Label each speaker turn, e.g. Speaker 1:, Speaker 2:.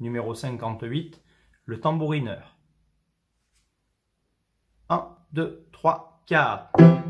Speaker 1: numéro 58, le tambourineur. 1, 2, 3, 4.